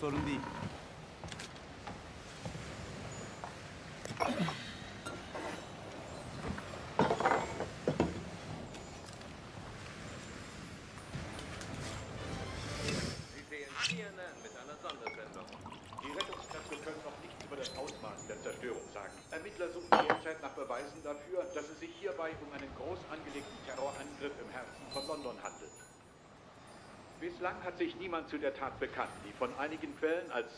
Sorun değil. Sie sehen CNN mit einer Sondersendung. Die Rettungskräfte können noch nichts über das Ausmaß der Zerstörung sagen. Ermittler suchen derzeit nach Beweisen dafür, dass es sich hierbei um einen groß angelegten Terrorangriff im Herzen von London handelt. Bislang hat sich niemand zu der Tat bekannt, die von einigen Quellen als